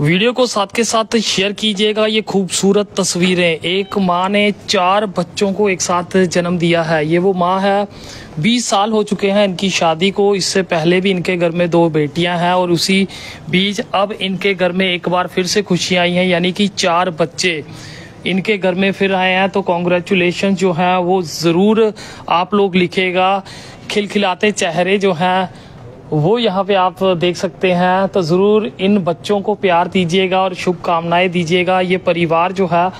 Video को साथ के साथ शेयर कीजिएगा। ये खूबसूरत तस्वीरें। एक माँ ने चार बच्चों को एक साथ जन्म दिया है। ये वो माँ है। 20 साल हो चुके हैं इनकी शादी को। इससे पहले भी इनके घर में दो बेटियाँ हैं और उसी बीच अब इनके घर में एक बार फिर से खुशियाँ आई हैं, यानी कि चार बच्चे इनके घर में फिर आए हैं। तो कॉन्ग्रेचुलेशन जो है, वो ज़रूर आप लोग लिखेगा। खिलखिलाते चेहरे जो हैं वो यहाँ पे आप देख सकते हैं तो ज़रूर इन बच्चों को प्यार दीजिएगा और शुभकामनाएँ दीजिएगा। ये परिवार जो है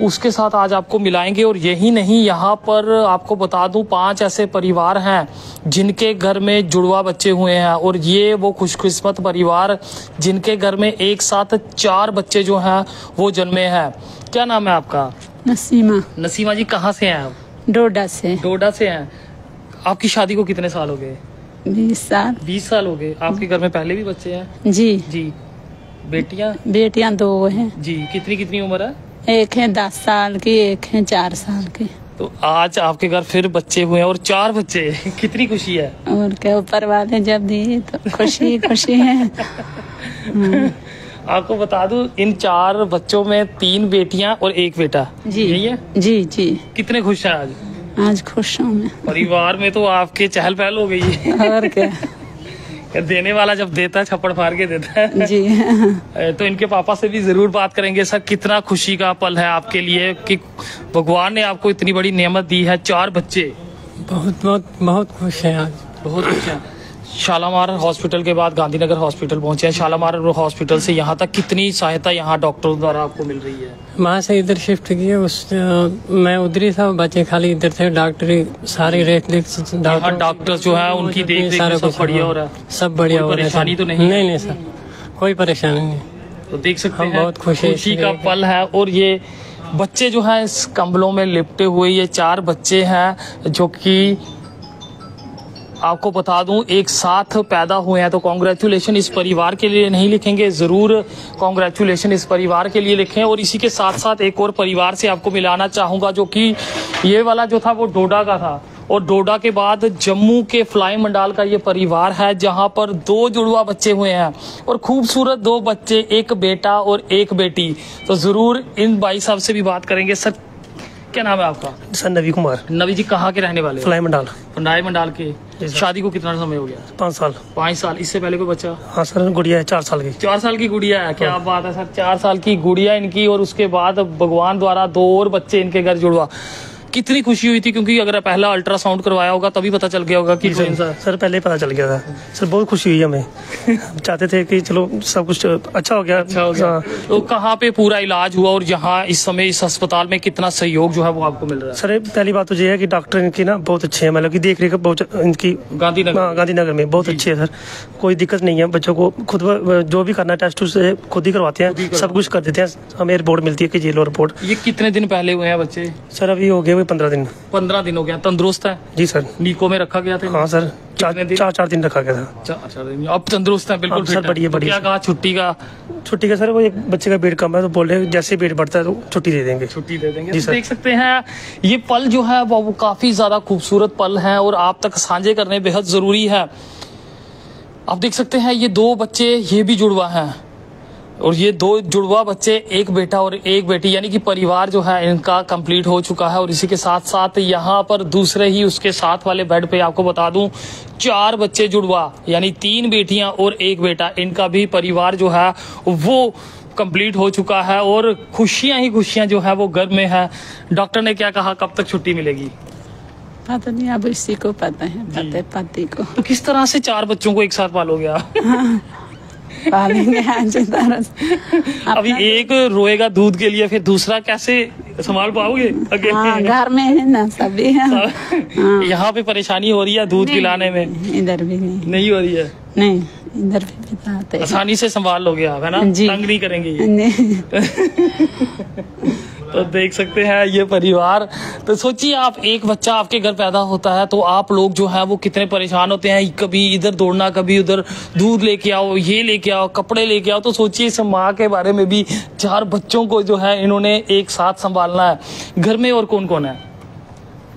उसके साथ आज आपको मिलाएँगे और यही नहीं यहाँ पर आपको बता दूँ पाँच ऐसे परिवार हैं जिनके घर में जुड़वा बच्चे हुए हैं और ये वो खुशकिस्मत परिवार जिनके घर में एक साथ चार बच्चे जो हैं वो जन्मे हैं। क्या नाम है आपका? नसीमा। नसीमा जी कहाँ से हैं आप? डोडा से। डोडा से हैं। आपकी शादी को कितने साल हो गए? बीस साल। बीस साल हो गए। आपके घर में पहले भी बच्चे हैं? जी। जी। बेटियाँ? बेटियाँ दो हैं। जी। कितनी कितनी उम्र है? एक है दस साल की एक है चार साल की। तो आज आपके घर फिर बच्चे हुए हैं और चार बच्चे। कितनी खुशी है। और क्या ऊपर वाले जब दिए तो खुशी खुशी है। आपको बता दूँ इन चार बच्चों में तीन बेटियाँ और एक बेटा। जी। यही है? जी जी। कितने खुश हैं आज? आज खुश हूँ मैं। परिवार में तो आपके चहल पहल हो गई है। और क्या? देने वाला जब देता है छप्पड़ फाड़ के देता है? जी। तो इनके पापा से भी ज़रूर बात करेंगे सर कितना खुशी का पल है आपके लिए कि भगवान ने आपको इतनी बड़ी नेमत दी है चार बच्चे। बहुत बहुत बहुत खुश है आज। बहुत खुश अच्छा शालामार हॉस्पिटल के बाद गांधीनगर हॉस्पिटल पहुँचे हैं। शालामार हॉस्पिटल से यहाँ तक कितनी सहायता यहाँ डॉक्टरों द्वारा आपको मिल रही है? वहाँ से इधर शिफ्ट किए उस मैं उधर ही था बच्चे खाली इधर थे डॉक्टरी सारी रेख देख डॉक्टर जो है उनकी देख सब बढ़िया हो। रहा है। सब बढ़िया हो रहा है परेशानी तो नहीं? नहीं नहीं सर। कोई परेशानी नहीं। तो देख सकते हैं बहुत खुश हैं खुशी का पल है और ये बच्चे जो हैं इस कंबलों में लिपटे हुए ये चार बच्चे हैं जो कि आपको बता दूँ, एक साथ पैदा हुए हैं तो कॉन्ग्रेचुलेशन इस परिवार के लिए नहीं लिखेंगे, ज़रूर कॉन्ग्रेचुलेशन इस परिवार के लिए लिखें। और इसी के साथ साथ एक और परिवार से आपको मिलाना चाहूँगा, जो कि ये वाला जो था, वो डोडा का था। और डोडा के बाद जम्मू के फ्लाई मंडाल का ये परिवार है, जहाँ पर दो जुड़वा बच्चे हुए हैं। और खूबसूरत दो बच्चे, एक बेटा और एक बेटी। तो ज़रूर इन भाई साहब से भी बात करेंगे। सर क्या नाम है आपका? सर नवी कुमार। नवी जी कहाँ के रहने वाले फलाई मंडाल। पंडाई मंडाल के। शादी को कितना समय हो गया? पाँच साल। पाँच साल। इससे पहले कोई बच्चा? हाँ सर गुड़िया है चार साल की। चार साल की गुड़िया है। क्या बात है सर। चार साल की गुड़िया इनकी और उसके बाद भगवान द्वारा दो और बच्चे इनके घर जुड़वा। कितनी खुशी हुई थी? क्योंकि अगर पहला अल्ट्रासाउंड करवाया होगा तभी पता चल गया होगा कि सर, सर पहले पता चल गया था। सर बहुत खुशी हुई हमें। चाहते थे कि चलो सब कुछ अच्छा हो गया। अच्छा हो गया। हाँ। तो कहाँ पे पूरा इलाज हुआ और यहाँ इस समय इस अस्पताल में कितना सहयोग जो है वो आपको मिल रहा है? सर पहली बात तो ये है कि डॉक्टर इनकी ना बहुत अच्छे हैं। मतलब की देख रेख बहुत इनकी गांधीनगर हाँ गांधीनगर में बहुत अच्छे है सर। कोई दिक्कत नहीं है। बच्चों को खुद जो भी करना है टेस्ट उसे खुद ही करवाते हैं। सब कुछ कर देते हैं। हमें रिपोर्ट मिलती है कि ये लो रिपोर्ट ये कितने दिन पहले हुए हैं बच्चे? सर अभी हो गए हुए पंद्रह दिन। पंद्रह दिन हो गया तंदुरुस्त है? जी सर। नीको में रखा गया था? हाँ सर। चार दिन? चार चार दिन रखा गया था। चार चार दिन अब तंदुरुस्त है बिल्कुल सर बढ़िया, तो बढ़िया। क्या कहा छुट्टी का? छुट्टी का सर वो एक बच्चे का वेट कम है तो बोल रहे हैं जैसे वेट बढ़ता है तो छुट्टी दे देंगे। छुट्टी दे देंगे। जी तो सर। देख सकते हैं ये पल जो है वो काफ़ी ज़्यादा खूबसूरत पल है और आप तक साझे करने बेहद ज़रूरी है। आप देख सकते हैं ये दो बच्चे ये भी जुड़वा हैं। और ये दो जुड़वा बच्चे एक बेटा और एक बेटी यानी कि परिवार जो है इनका कंप्लीट हो चुका है और इसी के साथ साथ यहाँ पर दूसरे ही उसके साथ वाले बेड पे आपको बता दूँ चार बच्चे जुड़वा यानी तीन बेटियाँ और एक बेटा इनका भी परिवार जो है वो कंप्लीट हो चुका है और खुशियाँ ही खुशियाँ जो है वो घर में है। डॉक्टर ने क्या कहा? कब तक छुट्टी मिलेगी? पता नहीं अब इसी को पता है पता पति को। तो किस तरह से चार बच्चों को एक साथ पालोगे आप? पालेंगे से अभी एक रोएगा दूध के लिए फिर दूसरा कैसे संभाल पाओगे? हाँ घर में है ना सभी है। यहाँ पे परेशानी हो रही है दूध पिलाने में? इधर भी नहीं। नहीं हो रही है? नहीं इधर भी हैं। आसानी से संभाल लोगे आप है ना? जी। तंग नहीं करेंगे नहीं। तो देख सकते हैं ये परिवार। तो सोचिए, आप एक बच्चा आपके घर पैदा होता है तो आप लोग जो है वो कितने परेशान होते हैं। कभी इधर दौड़ना, कभी उधर दूध लेके आओ, ये लेके आओ, कपड़े लेके आओ। तो सोचिए, इस माँ के बारे में भी चार बच्चों को जो है इन्होंने एक साथ संभालना है। घर में और कौन कौन है?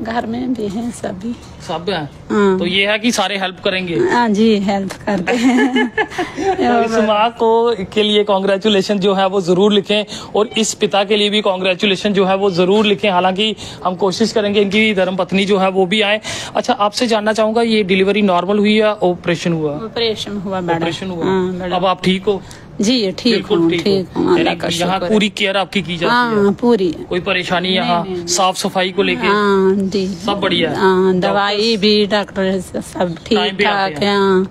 घर में भी हैं सभी। सब हैं? हाँ। तो ये है कि सारे हेल्प करेंगे? हाँ जी हेल्प करते हैं। तो इस माँ को के लिए कॉन्ग्रेचुलेशन जो है वो ज़रूर लिखें और इस पिता के लिए भी कॉन्ग्रेचुलेशन जो है वो ज़रूर लिखें। हालाँकि हम कोशिश करेंगे इनकी धर्म पत्नी जो है वो भी आए। अच्छा आपसे जानना चाहूँगा ये डिलीवरी नॉर्मल हुई या ऑपरेशन हुआ? ऑपरेशन हुआ ऑपरेशन हुआ। हाँ, अब आप ठीक हो? जी ठीक हूँ ठीक हूँ। यहाँ पूरी केयर आपकी की जाती है हाँ। पूरी। कोई परेशानी यहाँ साफ़ सफ़ाई को लेके? हाँ जी। सब बढ़िया हाँ। दवाई भी डॉक्टर सब ठीक ठाक हाँ।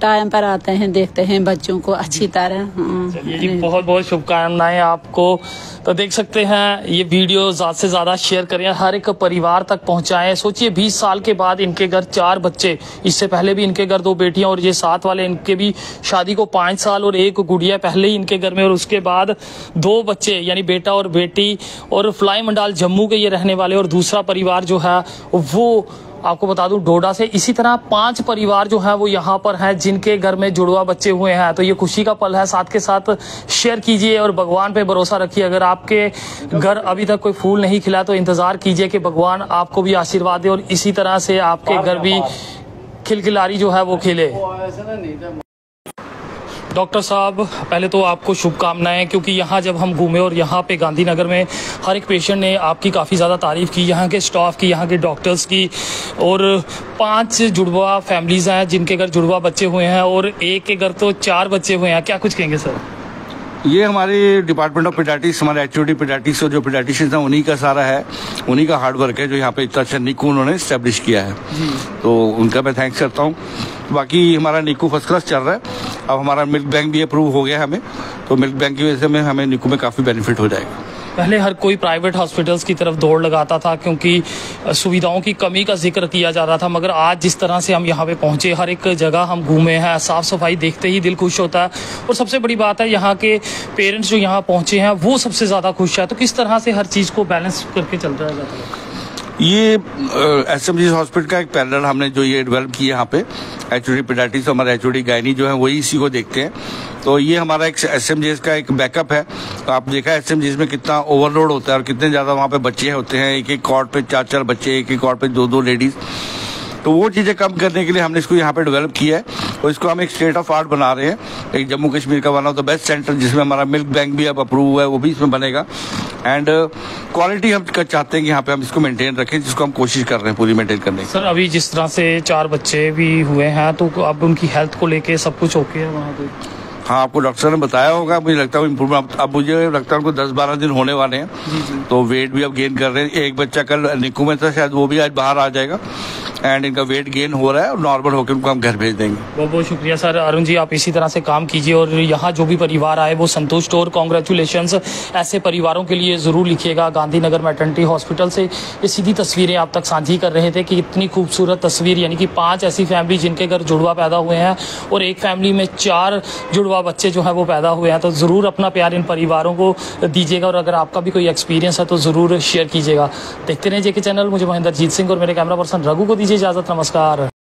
टाइम पर आते हैं देखते हैं बच्चों को अच्छी तरह। हाँ। चलिए जी बहुत बहुत शुभकामनाएँ आपको। तो देख सकते हैं ये वीडियो ज़्यादा से ज़्यादा शेयर करें हर एक परिवार तक पहुंचाएँ। सोचिए 20 साल के बाद इनके घर चार बच्चे इससे पहले भी इनके घर दो बेटियाँ और ये साथ वाले इनके भी शादी को पाँच साल और एक गुड़िया पहले ही इनके घर में और उसके बाद दो बच्चे यानी बेटा और बेटी और फ्लाई मंडाल जम्मू के ये रहने वाले और दूसरा परिवार जो है वो आपको बता दूँ, डोडा से इसी तरह पाँच परिवार जो है वो यहाँ पर हैं, जिनके घर में जुड़वा बच्चे हुए हैं। तो ये खुशी का पल है। साथ के साथ शेयर कीजिए और भगवान पे भरोसा रखिए। अगर आपके घर अभी तक कोई फूल नहीं खिला तो इंतज़ार कीजिए कि भगवान आपको भी आशीर्वाद दे और इसी तरह से आपके घर भी खिलखिलारी जो है वो खिले। डॉक्टर साहब, पहले तो आपको शुभकामनाएँ, क्योंकि यहाँ जब हम घूमे और यहाँ पे गांधीनगर में हर एक पेशेंट ने आपकी काफ़ी ज़्यादा तारीफ़ की, यहाँ के स्टाफ की, यहाँ के डॉक्टर्स की, और पाँच जुड़वा फैमिलीज़ हैं जिनके घर जुड़वा बच्चे हुए हैं, और एक के घर तो चार बच्चे हुए हैं। क्या कुछ कहेंगे सर ये हमारे डिपार्टमेंट ऑफ़ पेडाटिक्स हमारे एच ओ पेडाटिक्स और जो पेडाटिशियंस है उन्हीं का सारा है। उन्हीं का हार्ड वर्क है जो यहाँ पे इतना अच्छा निकू उन्होंने स्टेब्लिश किया है। तो उनका मैं थैंक्स करता हूँ। बाकी हमारा निकू फ़र्स्ट क्लास चल रहा है। अब हमारा मिल्क बैंक भी अप्रूव हो गया है हमें। तो मिल्क बैंक की वजह से हमें निकू में काफ़ी बेनिफिट हो जाएगा। पहले हर कोई प्राइवेट हॉस्पिटल्स की तरफ़ दौड़ लगाता था क्योंकि सुविधाओं की कमी का ज़िक्र किया जा रहा था, मगर आज जिस तरह से हम यहाँ पे पहुँचे, हर एक जगह हम घूमे हैं, साफ़ सफ़ाई देखते ही दिल खुश होता है। और सबसे बड़ी बात है, यहाँ के पेरेंट्स जो यहाँ पहुँचे हैं, वो सबसे ज़्यादा खुश है। तो किस तरह से हर चीज़ को बैलेंस करके चल रहा है ये एस एम जी हॉस्पिटल का एक पैनल हमने जो ये डेवलप किया यहाँ पे एच ओ डी पेडाटिस हमारा एच ओ डी गायनी जो है, वही इसी को देखते हैं। तो ये हमारा एक एस का एक बैकअप है। तो आप देखा एस में कितना ओवरलोड होता है और कितने ज़्यादा वहाँ पे बच्चे होते हैं। एक एक कॉर्ड पे चार चार बच्चे, एक एक कॉर्ड पे दो दो लेडीज़ तो वो चीज़ें कम करने के लिए हमने इसको यहाँ पे डेवलप किया है। और इसको हम एक स्टेट ऑफ़ आर्ट बना रहे हैं। एक जम्मू कश्मीर का बना तो बेस्ट सेंटर जिसमें हमारा मिल्क बैंक भी अब अप्रूव हुआ है, वो भी इसमें बनेगा। एंड क्वालिटी हम चाहते हैं कि यहाँ पे हम इसको मेंटेन रखें, जिसको हम कोशिश कर रहे हैं पूरी मेंटेन करने की। सर, अभी जिस तरह से चार बच्चे भी हुए हैं तो अब उनकी हेल्थ को लेके सब कुछ ओके है वहाँ पे? हाँ आपको डॉक्टर ने बताया होगा मुझे लगता है इम्प्रूवमेंट अब मुझे लगता है उनको दस बारह दिन होने वाले हैं। तो वेट भी अब गेन कर रहे हैं। एक बच्चा कल निकू में था शायद वो भी आज बाहर आ जाएगा। एंड इनका वेट गेन हो रहा है और नॉर्मल होकर उनको हम घर भेज देंगे। बहुत बहुत शुक्रिया, सर। अरुण जी, आप इसी तरह से काम कीजिए और यहाँ जो भी परिवार आए, वो संतुष्ट और कॉन्ग्रेचुलेशन ऐसे परिवारों के लिए ज़रूर लिखिएगा। गांधीनगर मैटर्निटी हॉस्पिटल से ये सीधी तस्वीरें आप तक साझी कर रहे थे कि इतनी खूबसूरत तस्वीर, यानी कि पाँच ऐसी फैमिली जिनके घर जुड़वा पैदा हुए हैं और एक फैमिली में चार जुड़वा बच्चे जो है वो पैदा हुए हैं। तो ज़रूर अपना प्यार इन परिवारों को दीजिएगा और अगर आपका भी कोई एक्सपीरियंस है तो ज़रूर शेयर कीजिएगा। देखते रहिए जे के चैनल मुझे महेंद्र जीत सिंह और मेरे कैमरा पर्सन रघु को दीजिए इजाज़त नमस्कार।